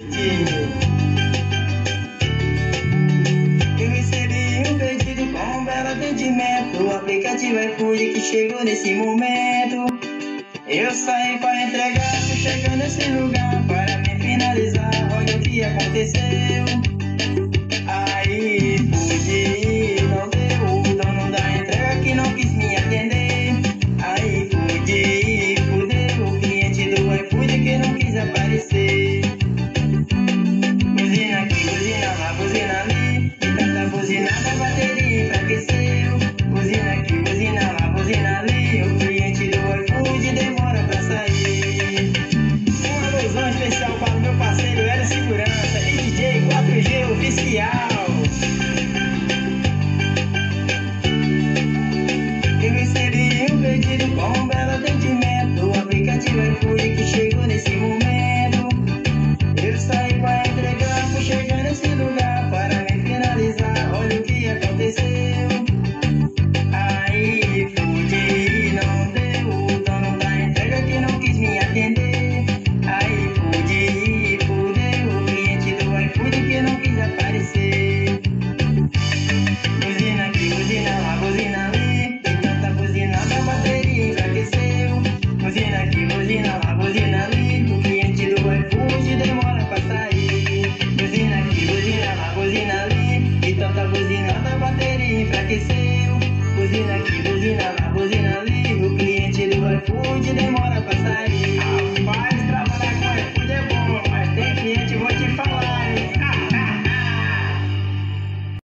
Eu recebi um pedido com um belo atendimento. O aplicativo iFood que chegou nesse momento. Eu saí para entregar, tô chegando nesse lugar para me finalizar. Olha o que aconteceu. Que não quis aparecer. Buzina aqui, buzina lá, buzina ali. E tanta buzinada, a bateria enfraqueceu. Buzina aqui, buzina lá, buzina ali. O cliente do iFood demora pra sair. Buzina aqui, buzina lá, buzina ali. E tanta buzinada, a bateria enfraqueceu. Buzina aqui, buzina lá, buzina ali. O cliente do iFood demora pra sair.